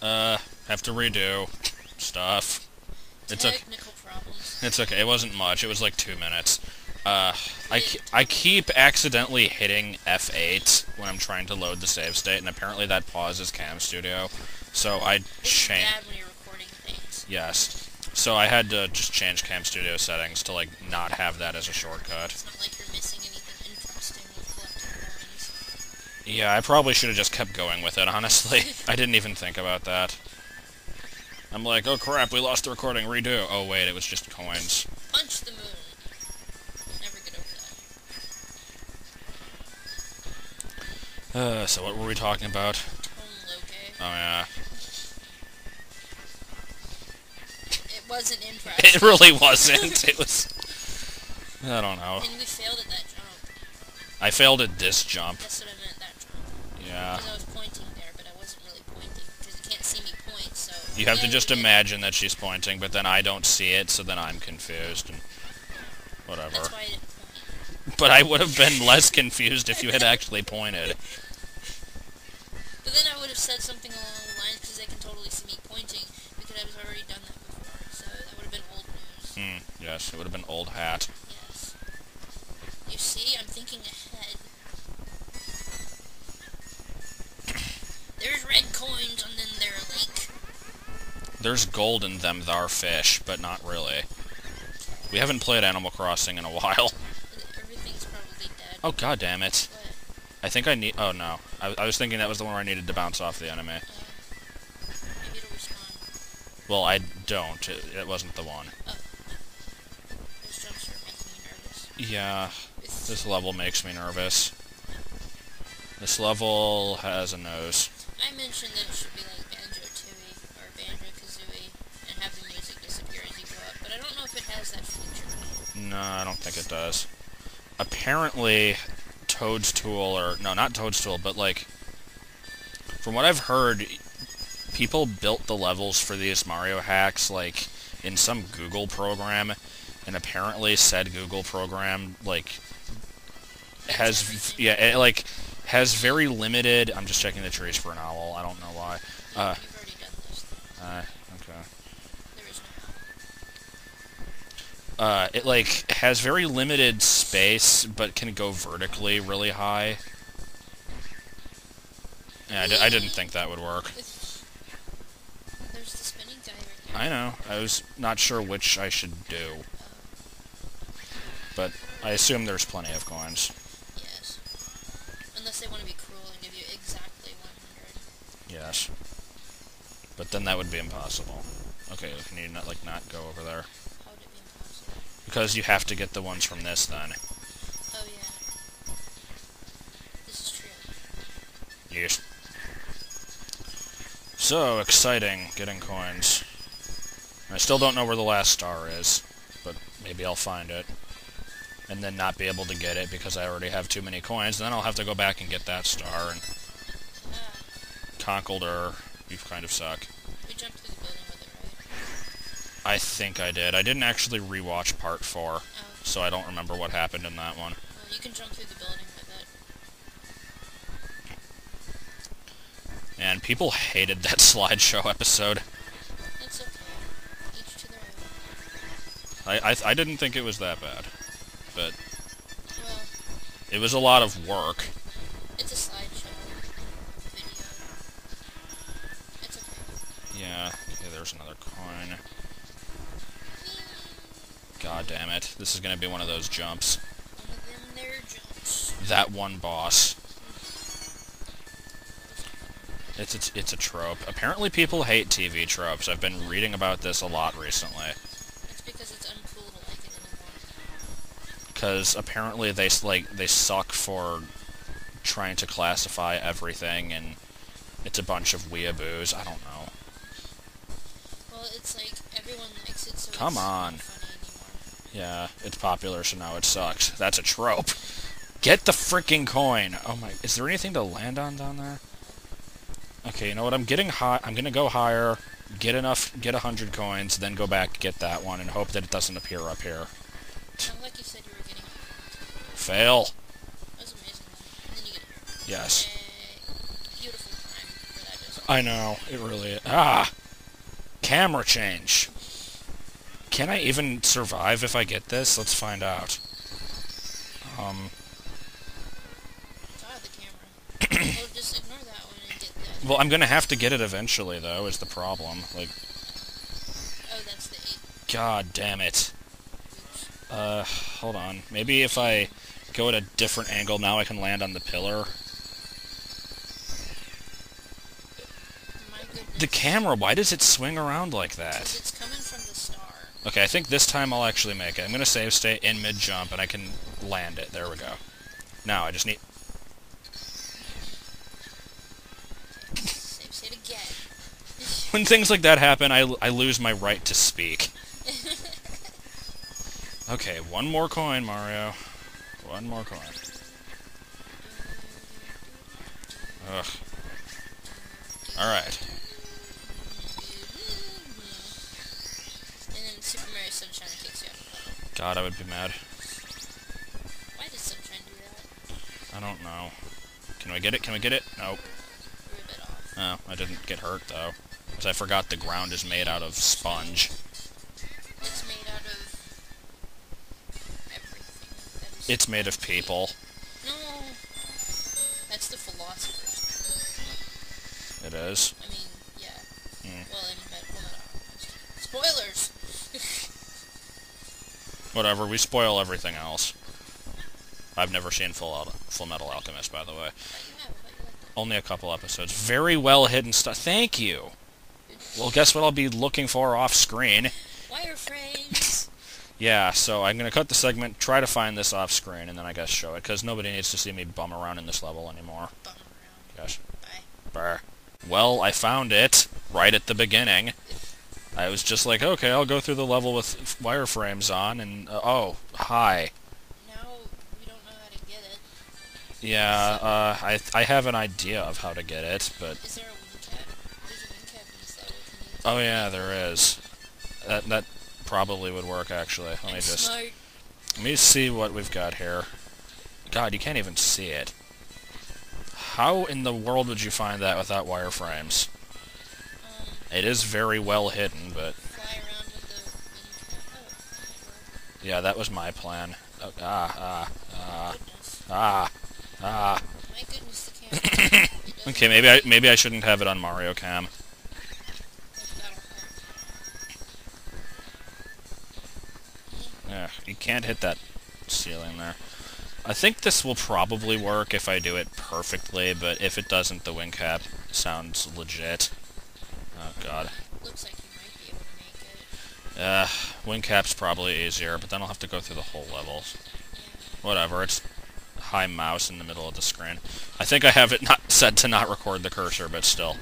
Uh, have to redo stuff. It's okay. It's okay. It wasn't much. It was like two minutes. Uh, I, I keep accidentally hitting F8 when I'm trying to load the save state, and apparently that pauses Cam Studio. So I This is bad when you're recording things. Yes. So I had to just change Cam Studio settings to like not have that as a shortcut. Yeah, I probably should have just kept going with it, honestly. I didn't even think about that. I'm like, oh crap, we lost the recording, redo. Oh wait, it was just coins. Punch the moon. Never get over that. Uh, so what were we talking about? Oh yeah. It wasn't interesting. It really wasn't. It was... I don't know. And we failed at that jump. I failed at this jump. That's what I meant, jump. Yeah. Because I was pointing there, but I wasn't really pointing. Because you can't see me point, so... You have to just imagine that she's pointing, but then I don't see it, so then I'm confused and whatever. I. But I would have been less confused if you had actually pointed. But then I would have said something along the lines, because they can totally see me pointing, because I've already done that before. So that would have been old news. Hmm, yes, it would have been old hat. Yes. You see, I'm thinking ahead. Coins and then there a lake. There's gold in them thar fish, but not really. We haven't played Animal Crossing in a while. Everything's probably dead. Oh god damn it. But, I think I need- oh no. I, I was thinking that was the one where I needed to bounce off the enemy. uh, maybe it'll respawn. Well, I don't. It, it wasn't the one. Those jumps are making me nervous. Yeah, this level makes me nervous. This level has a nose. Mentioned that it should be like Banjo Tooie or Banjo Kazooie and have the music disappear as you go up, but I don't know if it has that feature. No, I don't think it does. Apparently, Toad's Tool, or no, not Toad's Tool, but like, from what I've heard, people built the levels for these Mario hacks like in some Google program, and apparently said Google program like has yeah it, like has very limited. I'm just checking the trees for an owl. I don't know why. Uh, You've already done this. Though. uh, okay. There is no uh, it like has very limited space, but can go vertically really high. Yeah, I, didn't think that would work. There's the spinning guy right there. I know. I was not sure which I should do, but I assume there's plenty of coins. 100. But then that would be impossible. Okay, can you not like not go over there? How would it be impossible? Because you have to get the ones from this then. Oh yeah. This is true. Yes. So exciting, getting coins. I still don't know where the last star is, but maybe I'll find it. And then not be able to get it because I already have too many coins. and Then I'll have to go back and get that star. And Conkeldurr, you kind of suck. we jumped through the building with it, right? I think I did. I didn't actually rewatch part 4, Oh, so I don't remember what happened in that one. well, you can jump through the building with it. And people hated that slideshow episode. That's okay. Each to their own. I, I, I didn't think it was that bad. But Well, it was a lot of work. Yeah, okay, there's another coin. God damn it. This is gonna be one of those jumps. One of them there jumps. That one boss. It's a, it's a trope. Apparently people hate TV tropes. I've been reading about this a lot recently. It's because it's uncool to like it anymore. Because apparently they, like, they suck for trying to classify everything and it's a bunch of weeaboos. I don't know. Come on. not funny anymore. Yeah, it's popular, so now it sucks. That's a trope. Get the freaking coin! Oh my, is there anything to land on down there? Okay, you know what, I'm getting high, I'm gonna go higher, get enough, get a hundred coins, then go back, get that one, and hope that it doesn't appear up here. Like you said you were getting Fail! That was amazing. And then you get here. Yes. Yay. Beautiful time for that. I know, it really is. Ah! Camera change. Can I even survive if I get this? Let's find out. Um, God, the camera. well, just ignore that one and get that. well, I'm gonna have to get it eventually, though, is the problem. Like, Oh, that's the eight. god damn it. Oops. Uh, hold on. Maybe if I go at a different angle, now I can land on the pillar. My. The camera, why does it swing around like that? It's coming from the star. Okay, I think this time I'll actually make it. I'm gonna save state in mid-jump, and I can land it. There we go. Now, I just need... Save state again. When things like that happen, I, I lose my right to speak. Okay, one more coin, Mario. One more coin. Ugh. Alright. Sunshine kicks you out of the level. God, I would be mad. Why does Sunshine do that? I don't know. Can we get it? Can we get it? Nope. Off. Oh, I didn't get hurt, though. Because I forgot the ground is made out of sponge. It's made out of everything. It's made of people. No. That's the philosopher's. It is. I mean, yeah. Hmm. Well, in not Spoilers. Whatever, we spoil everything else. I've never seen Full, Al- Full Metal Alchemist, by the way. But you have. But you like that. Only a couple episodes. Very well hidden stuff. Thank you! Well, guess what I'll be looking for off screen? Wireframes. Yeah, so I'm gonna cut the segment, try to find this off screen, and then I guess show it, because nobody needs to see me bum around in this level anymore. Bum around. Gosh. Bye. Brr. Well, I found it right at the beginning. I was just like, okay, I'll go through the level with wireframes on, and uh, oh, hi. Now we don't know how to get it. Yeah, uh, I I have an idea of how to get it, but Is there a wing cap? There's a wing cap in this level. Can you oh yeah, there is. That that probably would work actually. Let me just smart. let me see what we've got here. God, you can't even see it. How in the world would you find that without wireframes? It is very well hidden, but yeah, that was my plan. Oh, ah, ah, ah, ah, ah. Okay, maybe I maybe I shouldn't have it on Mario Cam. Yeah, you can't hit that ceiling there. I think this will probably work if I do it perfectly, but if it doesn't, the wing cap sounds legit. Oh god. Looks like you might be able to make it. Uh, wing cap's probably easier, but then I'll have to go through the whole level. Whatever, it's high mouse in the middle of the screen. I think I have it not set to not record the cursor, but still.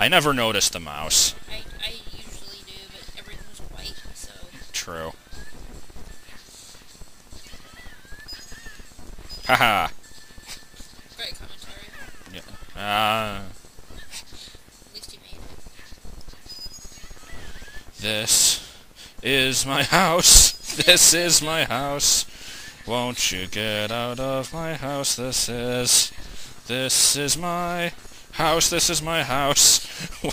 I never noticed the mouse. I, I usually do, but everything's white, so... True. Haha. Is my house. This is my house. Won't you get out of my house? This is. This is my house. This is my house. We,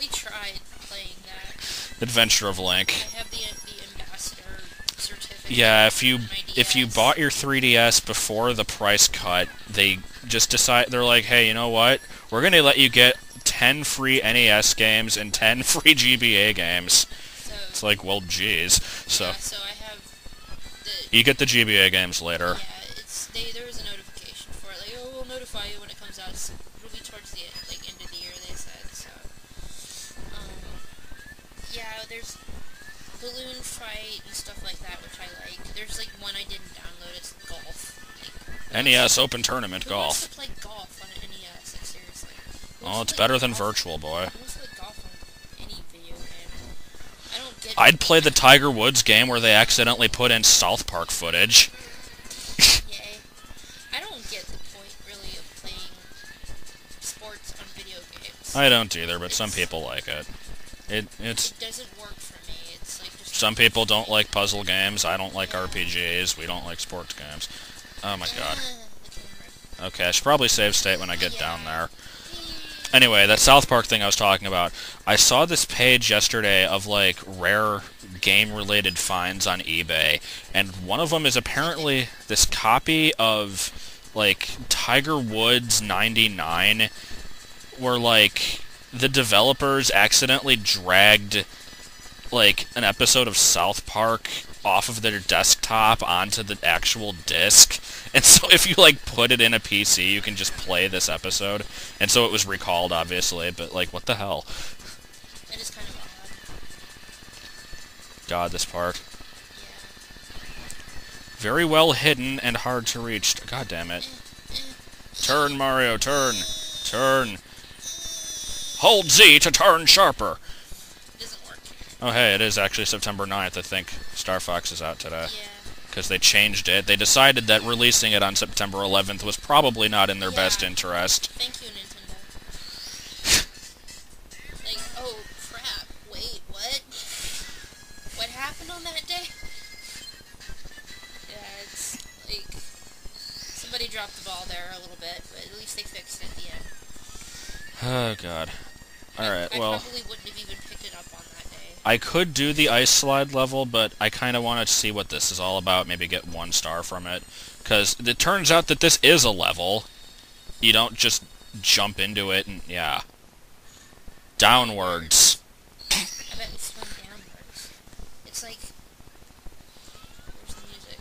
we tried playing that. Adventure of Link. I have the, the ambassador certificate. Yeah, if you if you bought your 3DS before the price cut, they just decide they're like, hey, you know what? We're gonna let you get 10 free NES games and 10 free GBA games. It's like, well, geez. So yeah, so I have the... you get the GBA games later. Yeah, it's they. There was a notification for it. Like, oh, we'll notify you when it comes out. It's, be towards the end, like end of the year. They said so. Um, yeah, there's balloon fight and stuff like that, which I like. There's like one I didn't download. It's golf. Like, NES Open Tournament to, who wants Golf. golf on NES? Like seriously. Who Oh, it's better than Virtual Boy. I'd play the Tiger Woods game where they accidentally put in South Park footage. Yay. I don't get the point really of playing sports on video games. I don't either, but some people like it. It it's It doesn't work for me. It's like just some people don't like puzzle games. I don't like RPGs. We don't like sports games. Oh my god. Okay, I should probably save state when I get down there. Anyway, that South Park thing I was talking about. I saw this page yesterday of like rare game-related finds on eBay, and one of them is apparently this copy of like Tiger Woods 99 where like the developers accidentally dragged like an episode of South Park off of their desktop onto the actual disc. And so if you like put it in a PC, you can just play this episode. And so it was recalled obviously, but like what the hell? It is kind of odd. God, this part. Yeah. Very well hidden and hard to reach. God damn it. Turn, Mario, turn. Turn. Hold Z to turn sharper. It doesn't work. Oh hey, it is actually September 9th, I think. Star Fox is out today. Yeah. Because they changed it. They decided that releasing it on September 11th was probably not in their Yeah. best interest. Thank you, Nintendo. like, oh crap! Wait, what? What happened on that day? Yeah, it's like somebody dropped the ball there a little bit, but at least they fixed it at the end. Oh god. I- Alright, I well, probably wouldn't have even picked it up on that day. I could do the ice slide level, but I kind of want to see what this is all about, maybe get one star from it. Because it turns out that this is a level. You don't just jump into it and, yeah. Downwards. I bet we swim downwards. It's like. Where's the music?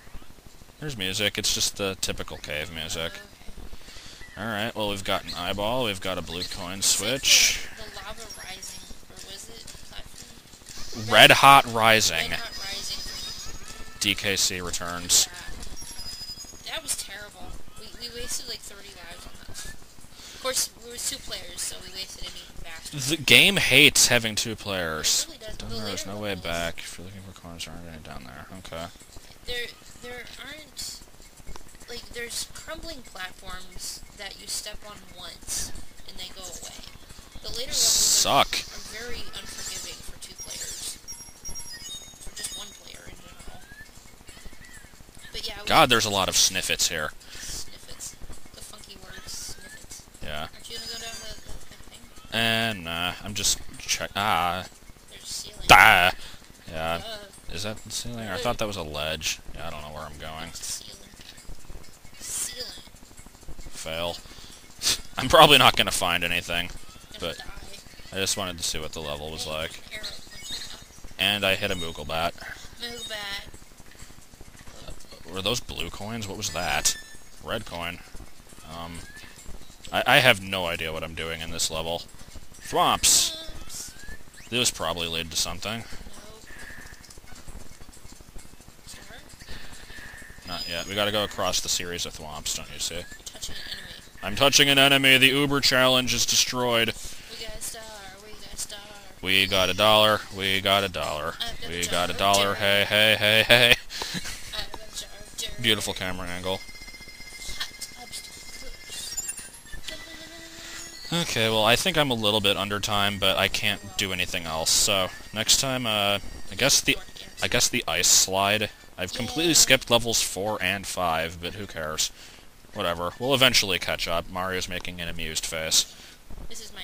There's music, it's just the typical cave music. Oh, okay. Alright, well we've got an eyeball, we've got a blue coin It's switch. The, the lava rising, or was it platform? Red Hot Rising. Red Hot Rising. DKC returns. Yeah. That was terrible. We, we wasted like 30 lives on that. Of course, we were two players, so we wasted an even faster. The game hates having two players. It really does. The there's no way back. If you're looking for coins, there aren't any down there. Okay. There, there aren't like there's crumbling platforms that you step on once and they go away. The later levels Suck. are very unforgiving But yeah, God, there's a lot of snifits here. snifits. The funky word snifits. Yeah. Aren't you gonna go down the, the thing? And nah, I'm just check. Ah, There's a ceiling. ah. Yeah. Uh, Is that the ceiling? I thought that was a ledge. Yeah, I don't know where I'm going. ceiling. Ceiling. Fail. I'm probably not gonna find anything. But-. I just wanted to see what the level was like. an arrow pointing up. And I hit a Moogle bat. Were those blue coins? What was that? Red coin. Um, I, I have no idea what I'm doing in this level. Thwomps! This probably lead to something. Not yet. We gotta go across the series of thwomps, don't you see? Touching an enemy. I'm touching an enemy. The Uber challenge is destroyed. We got a star. We got a star. We got a dollar. We got a dollar. I've got a We got a dollar. Hey, hey, hey, hey. Beautiful camera angle. Okay, well, I think I'm a little bit under time, but I can't do anything else. So next time, uh, I guess the I guess the ice slide. I've completely skipped levels four and five, but who cares? Whatever. We'll eventually catch up. Mario's making an amused face. This is my